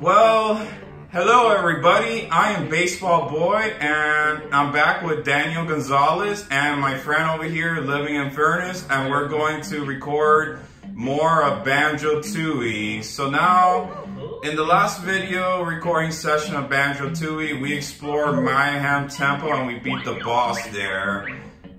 Well, hello everybody. I am Baseball Boy, and I'm back with Daniel Gonzalez and my friend over here, Living in Furnace, and we're going to record more of Banjo Tooie. So now, in the last video recording session of Banjo Tooie, we explored Mayhem Temple and we beat the boss there.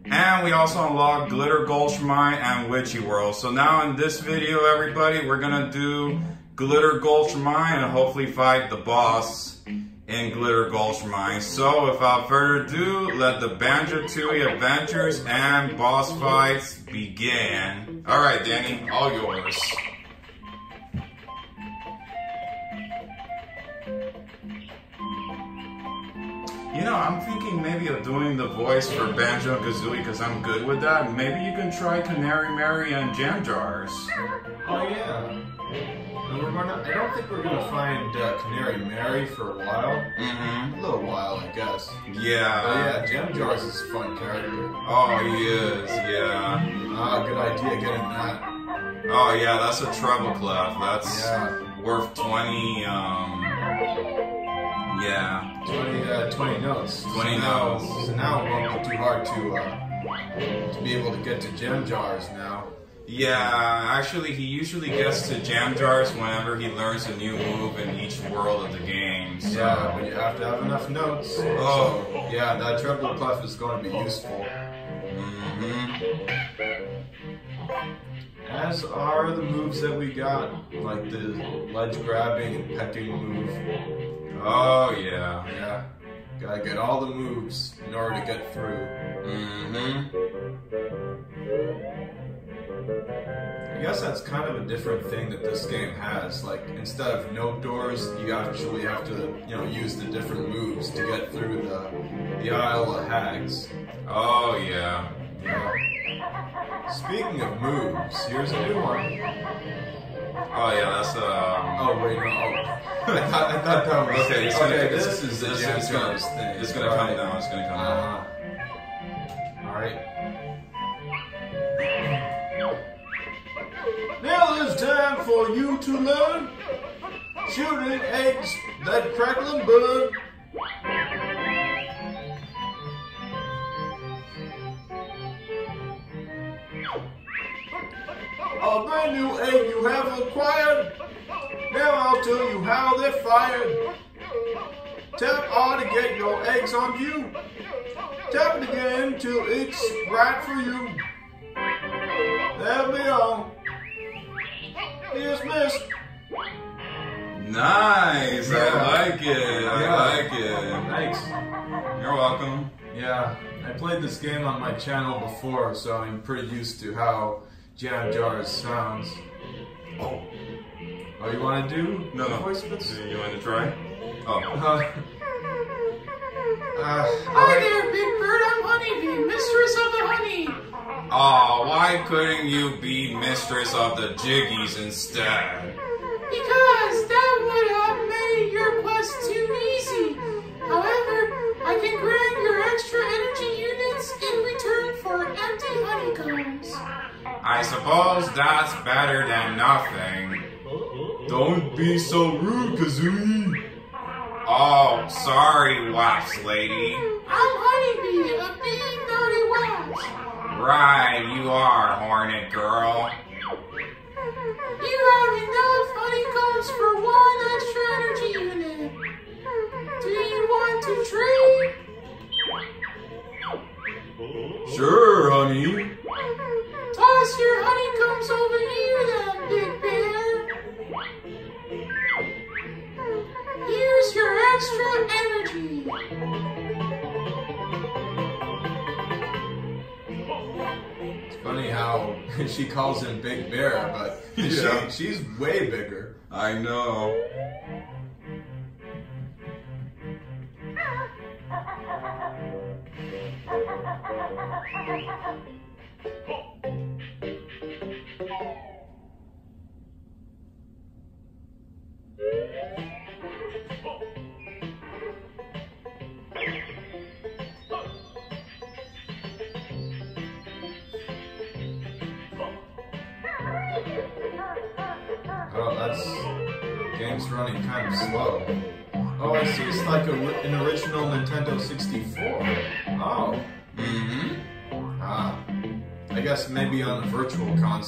And we also unlocked Glitter Gulch Mine and Witchy World. So now in this video, everybody, we're gonna do Glitter Gulch Mine and hopefully fight the boss in Glitter Gulch Mine. So without further ado, let the Banjo Tooie adventures and boss fights begin. All right, Danny, all yours. You know, I'm thinking maybe of doing the voice for Banjo Kazooie because I'm good with that. Maybe you can try Canary Mary and Jam Jars. Oh yeah. And we're gonna. I don't think we're gonna find uh, Canary Mary for a while. Mm-hmm. A little while, I guess. Yeah. But yeah, Jam Jars is a fun character. Oh, he is. Yeah. Ah, good idea getting that. Oh, yeah. That's a treble clef. That's Yeah. worth twenty. Um. Yeah. 20, uh, 20 notes. 20 so now, notes. So now it won't be too hard to uh, to be able to get to Jam Jars now. Yeah. Actually, he usually gets to jam jars whenever he learns a new move in each world of the game. So. Yeah, but you have to have enough notes. Oh. So, yeah, that treble clef is going to be useful. Mm-hmm. As are the moves that we got, like the ledge grabbing and pecking move. Oh, yeah. Yeah, gotta get all the moves in order to get through. Mm-hmm. I guess that's kind of a different thing that this game has. Like instead of no doors, you actually have to, you know, use the different moves to get through the the Isle of Hags. Oh, yeah. Yeah. Speaking of moves, here's a new one. Oh, yeah. That's um. Oh wait, no. I, thought, I thought that was Okay, it's gonna, okay. it's, This is this, it's gonna, thing. It's gonna come down. It's gonna come down. Uh-huh. All right. Time for you to learn shooting eggs that crackle and burn. A brand new egg you have acquired. Now I'll tell you how they're fired. Tap R to get your eggs on you. Tap it again till it's right for you. That'll be all. Dismissed. Nice. Yeah. I like it. I Yeah. like it. Thanks. You're welcome. Yeah, I played this game on my channel before, so I'm pretty used to how Jam Jars sounds. Oh. Oh, you want to do No, no. voice bits? You want to try? Oh. Uh, uh, Hi there, Big Bird. I'm Honey B, mistress of the honey. Oh, why couldn't you be mistress of the jiggies instead? Because that would have made your quest too easy. However, I can grant your extra energy units in return for empty honeycombs. I suppose that's better than nothing. Don't be so rude, Kazooie. Oh, sorry, Wax Lady. I'm Right, you are, Hornet Girl. You have enough honeycombs for one extra energy unit. Do you want to trade? Sure, honey. Toss your honeycombs over here then, Big Bear. Here's your extra energy. It's funny how she calls him Big Bear, but Yeah. she, she's way bigger. I know.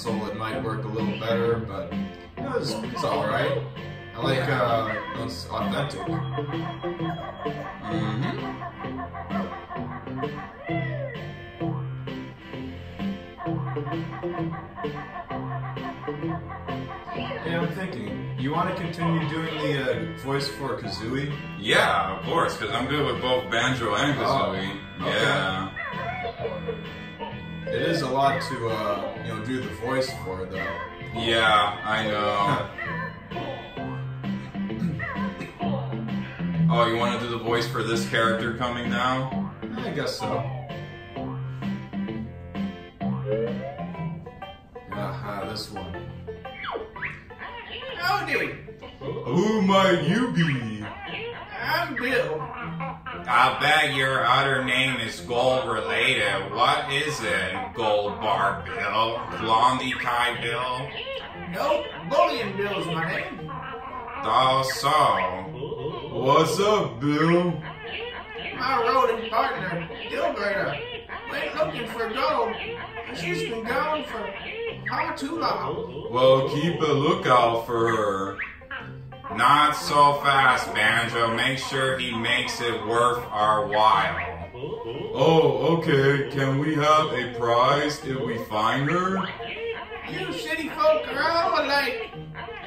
Console it might work a little better, but it's, alright. I like uh, it's authentic. Mm-hmm. Yeah, I'm thinking. You want to continue doing the uh, voice for Kazooie? Yeah, of course, because I'm good with both banjo and kazooie. Oh, okay. Yeah. It is a lot to, uh, you know, do the voice for, though. Yeah, I know. oh, you want to do the voice for this character coming now? I guess so. Aha, this one. Howdy, Who might you be? I'm Bill. I bet your other name is gold related. What is it? Gold bar Bill? Blondie Kai Bill? Nope, Bullion bill is my name. Oh, so. What's up, Bill? My rodent partner, Gilberta, went looking for gold, and she's been gone for far too long. Well, keep a lookout for her. Not so fast, Banjo. Make sure he makes it worth our while. Oh, okay. Can we have a prize if we find her? You city folk are all alike.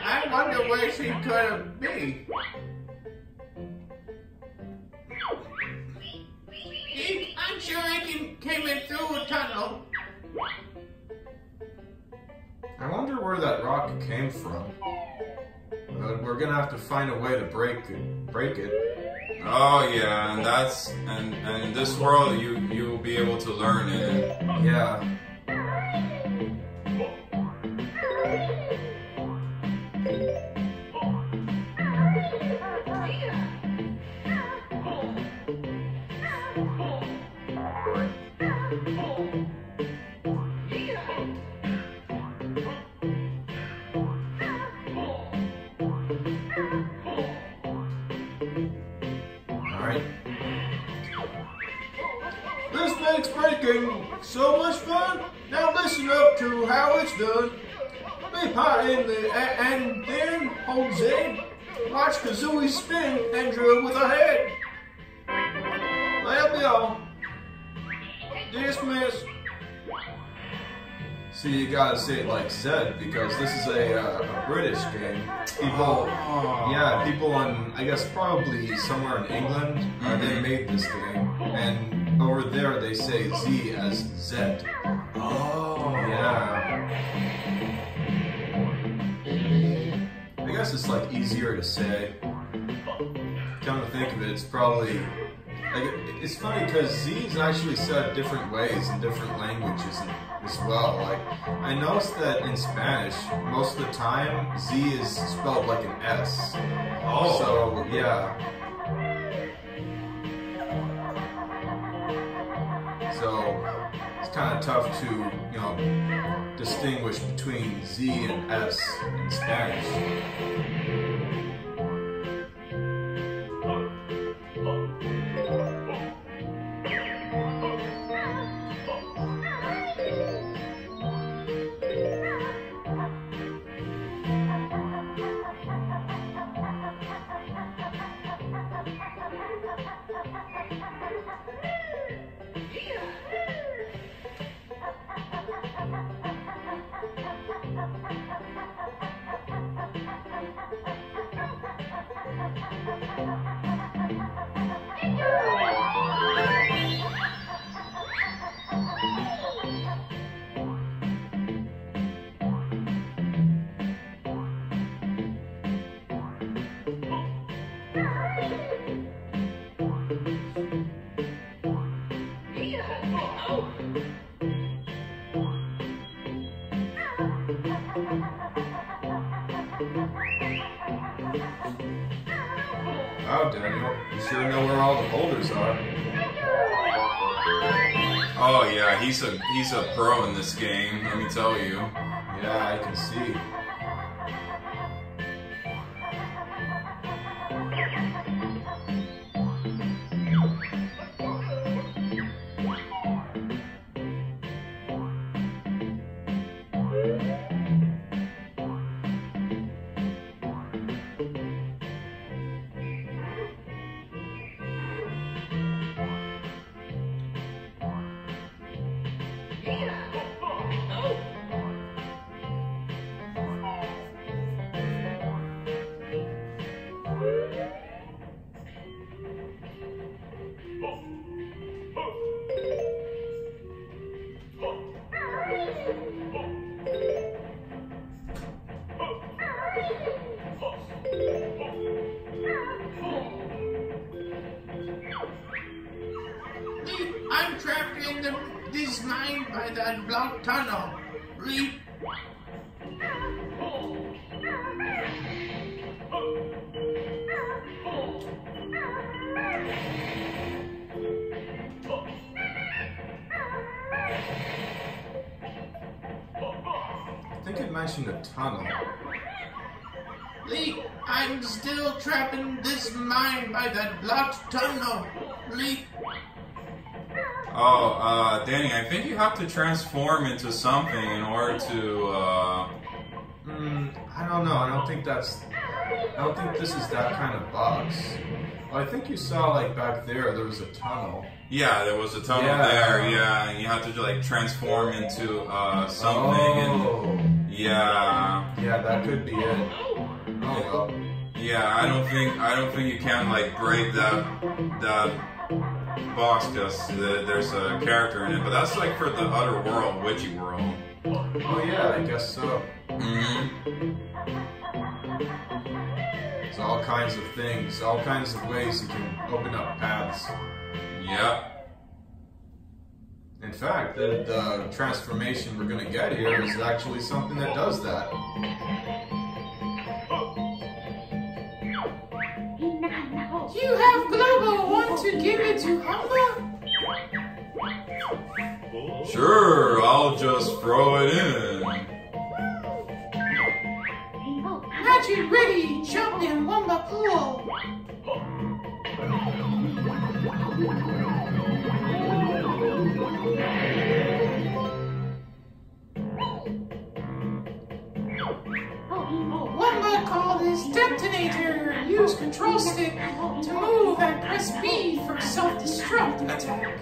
I wonder where she could have been. Eek, I'm sure I can came in through a tunnel. I wonder where that rock came from. But we're gonna have to find a way to break it. Break it. Oh yeah, and that's and and in this world you you will be able to learn it. Yeah. Makes breaking so much fun. Now listen up to how it's done. Be part in the a- and then hold Z. Watch Kazooie spin and drill with a head. That'll be all. Dismiss. See, you gotta say it like Zed because this is a, uh, a British game. People, Oh. yeah, people in, I guess probably somewhere in England, uh, they Mhm. made this game. And over there they say Z as Z. Oh Yeah. I guess it's like easier to say. Come to think of it, it's probably like it's funny because Z is actually said different ways in different languages as well. Like I noticed that in Spanish, most of the time Z is spelled like an S. Oh. So yeah. So it's kind of tough to you know distinguish between Z and S in Spanish. He's a pro in this game. Let me tell you. Yeah, I can see. I think it mentioned a tunnel. Leap. I'm still trapped in this mine by that blocked tunnel. Leap. Oh, uh, Danny, I think you have to transform into something in order to, uh, Hmm, I don't know. I don't think that's. I don't think this is that kind of box. Well, I think you saw like back there. There was a tunnel. yeah, there was a tunnel Yeah. there, yeah, and you have to like transform into, uh, something, and Oh, yeah, yeah, that could be it. Oh well. yeah, I don't think, I don't think you can like break that, that box just, there's a character in it, but that's like for the other world, witchy world. Oh yeah, I guess so. hmm There's all kinds of things, all kinds of ways you can open up paths. Yep. In fact, the, the transformation we're gonna get here is actually something that does that. You have Glowbo want to give it to Humba? Sure, I'll just throw it in. Magic ready, jump in Wumba pool. To move and press B for self-destruct attack.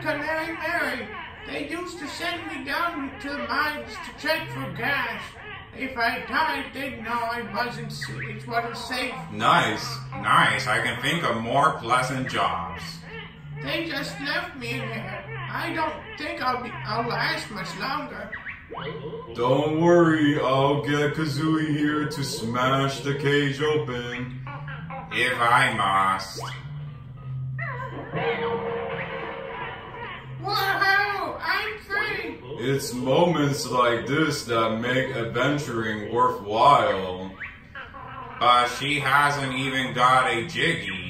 Who might you be? I'm Canary Mary. They used to send me down to the mines to check for gas. If I died, they'd know I wasn't, it wasn't safe. Nice, nice. I can think of more pleasant jobs. They just left me in here. I don't think I'll be, I'll last much longer. Don't worry, I'll get Kazooie here to smash the cage open. If I must. It's moments like this that make adventuring worthwhile. Uh, she hasn't even got a jiggy.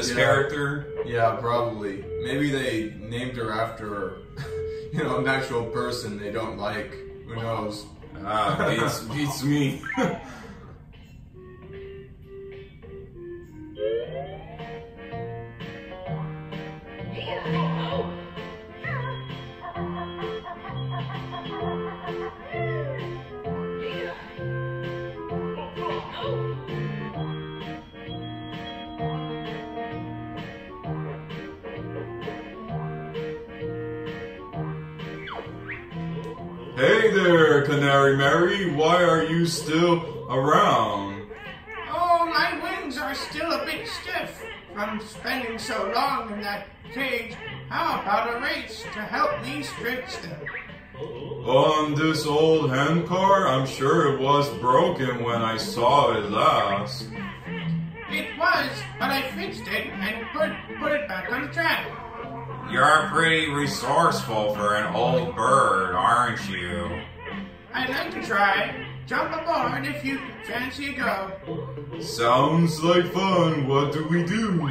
This Yeah. character? Yeah, probably. Maybe they named her after, you know, an actual person they don't like. Who knows? Ah, beats, beats me. hey there, Canary Mary. Why are you still around? Oh, my wings are still a bit stiff from spending so long in that cage. How about a race to help me stretch them? On this old handcar, I'm sure it was broken when I saw it last. It was, but I fixed it and put put it back on track. You're pretty resourceful for an old bird, aren't you? I'd like to try. Jump aboard if you fancy a go. Sounds like fun. What do we do?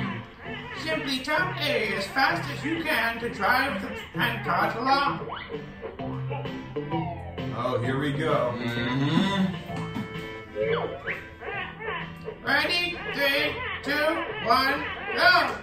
Simply tap A as fast as you can to drive the handcart along. Oh, here we go. Mm-hmm. Ready? Three, two, one, go!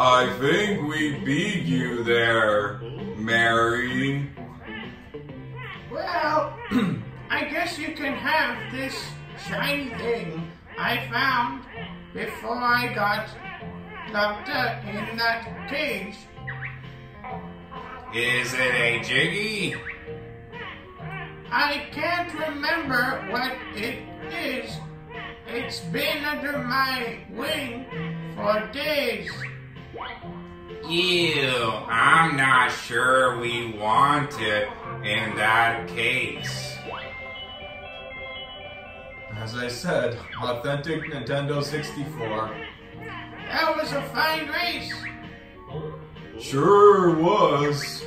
I think we beat you there, Mary. Well, I guess you can have this shiny thing I found before I got locked up in that cage. Is it a jiggy? I can't remember what it is. It's been under my wing for days. Ew, I'm not sure we want it in that case. As I said, authentic Nintendo 64. That was a fine race. Sure was.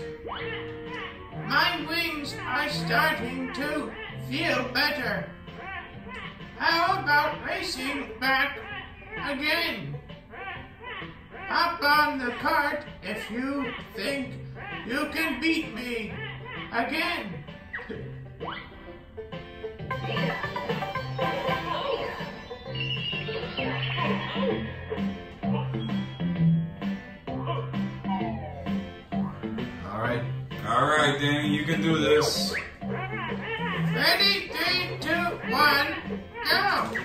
My wings are starting to feel better. How about racing back again? Hop on the cart if you think you can beat me again. All right. All right, Danny, you can do this. Ready, three, two, one, go!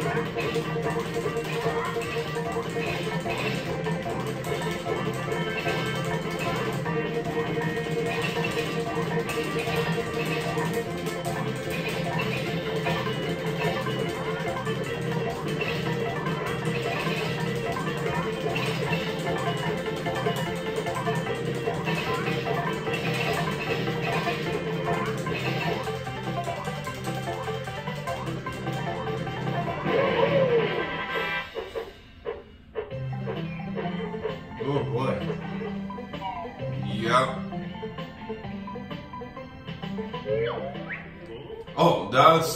どうぞ。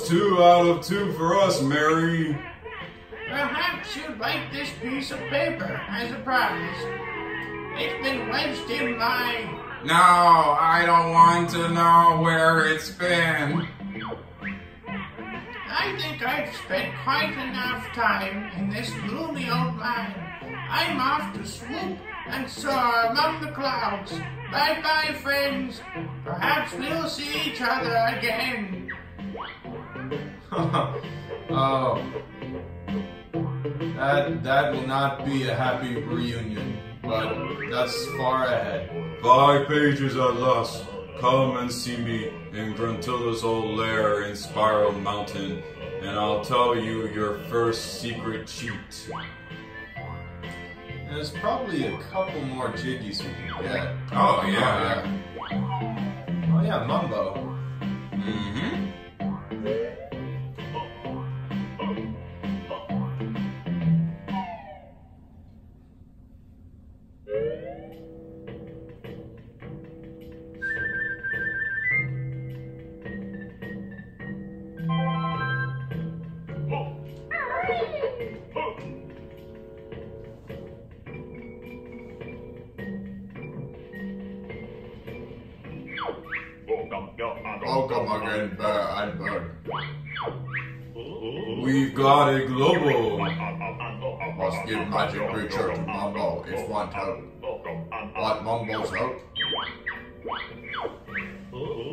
That's two out of two for us, Mary. Perhaps you'd like this piece of paper as a prize. It's been wedged in my. No, I don't want to know where it's been. I think I've spent quite enough time in this gloomy old mine. I'm off to swoop and soar among the clouds. Bye bye, friends. Perhaps we'll see each other again. Oh. That that will not be a happy reunion, but that's far ahead. Five pages at last. Come and see me in Gruntilda's old lair in Spiral Mountain, and I'll tell you your first secret cheat. There's probably a couple more jiggies we can get. Oh, yeah. Oh yeah, Mumbo. Mm-hmm. We've got a Glowbo. Must give magic creature to Mumbo if want help. Want Mumbo's help?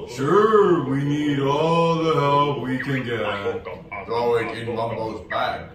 Sure, we need all the help we can get. Throw it in Mumbo's bag.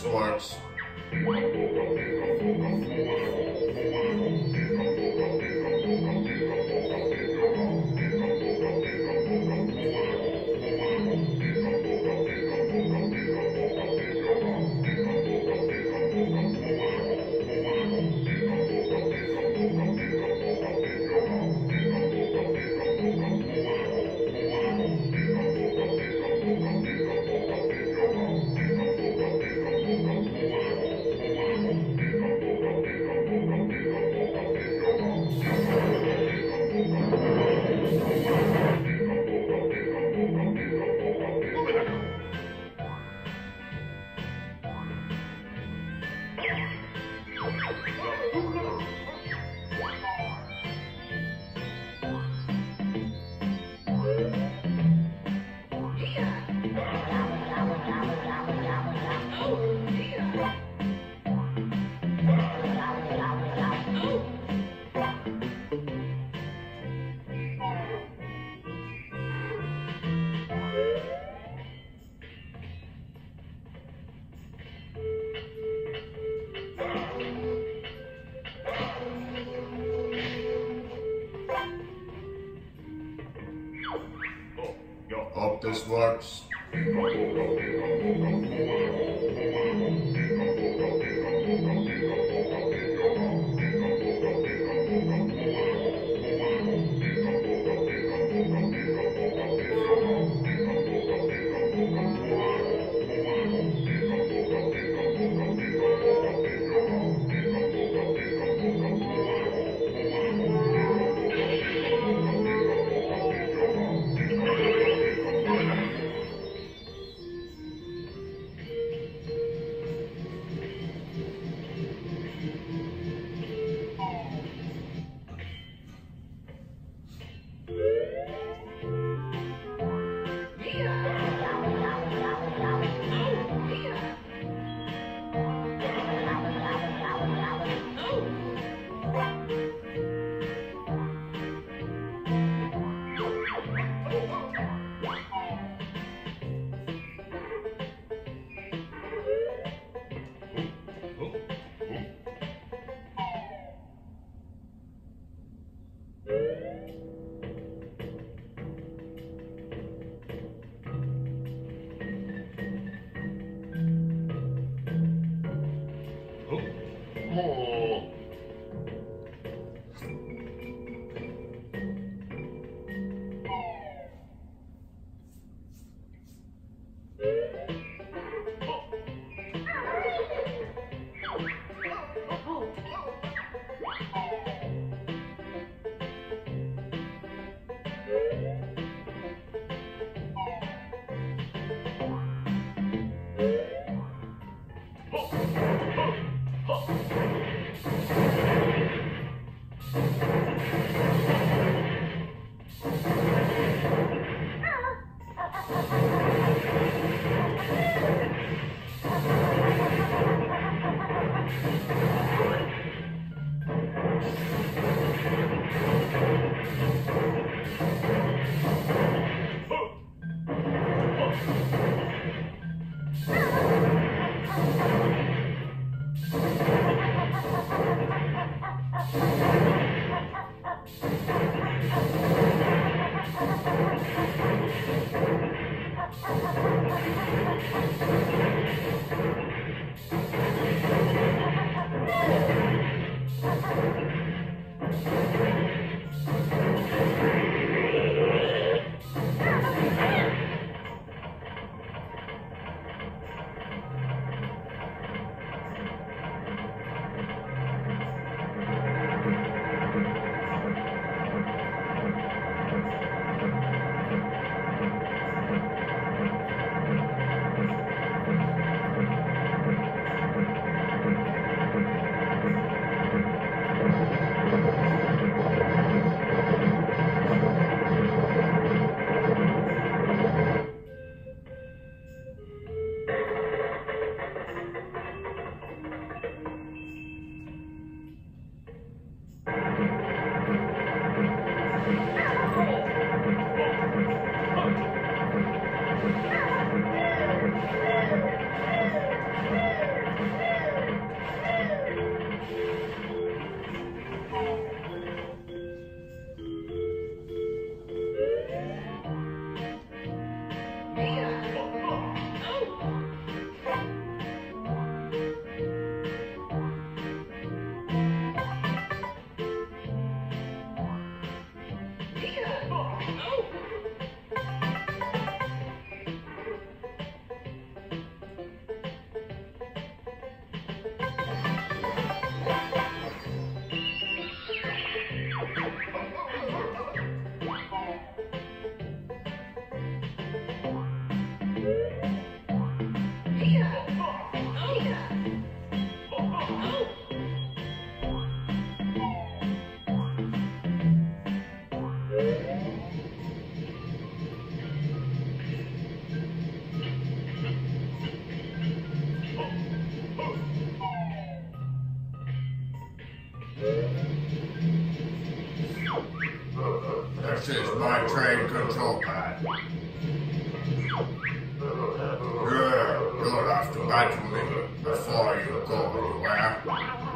Hope this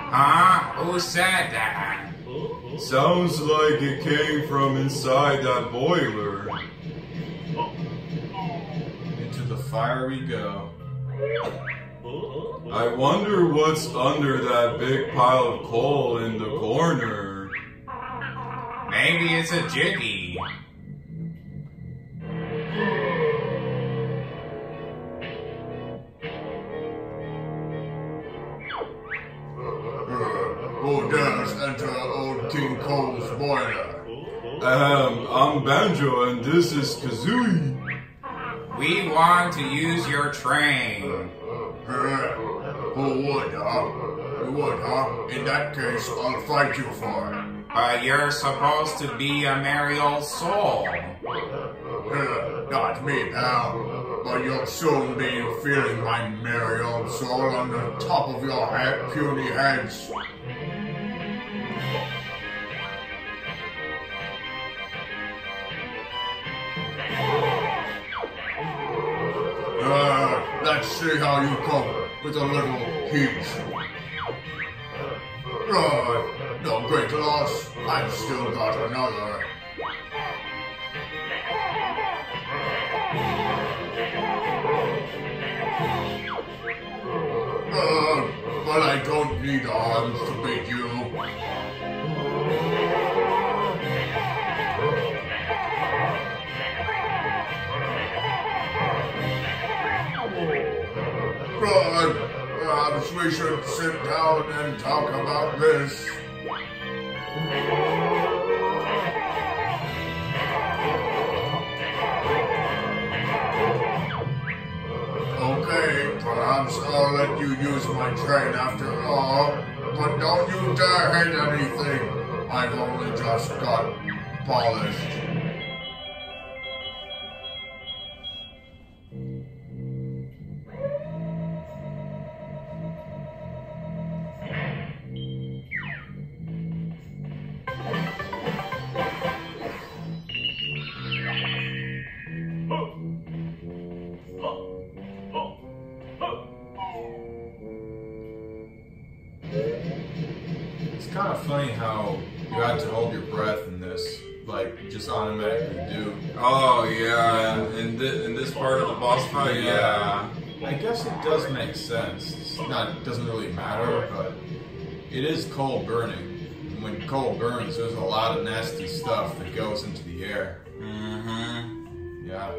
Huh? Who said that? Sounds like it came from inside that boiler. Into the fire we go. I wonder what's under that big pile of coal in the corner. Maybe it's a jiggy. Um, I'm Banjo and this is Kazooie. We want to use your train. Who would, huh? Who would, huh? In that case, I'll fight you for it. But you're supposed to be a merry old soul. Not me, pal. But you'll soon be feeling my merry old soul on the top of your head, puny heads. See how you cope with a little heat. Uh, no great loss. I've still got another. Uh, but I don't need arms to beat you. Perhaps we should sit down and talk about this. Okay, perhaps I'll let you use my train after all, but don't you dare hit anything. I've only just got polished. Funny how you had to hold your breath in this, like just automatically do. Oh yeah, in, thi- in this part of the boss fight, yeah. I guess it does make sense. It's not, it doesn't really matter, but it is coal burning. And when coal burns, there's a lot of nasty stuff that goes into the air. Mm-hmm. Yeah.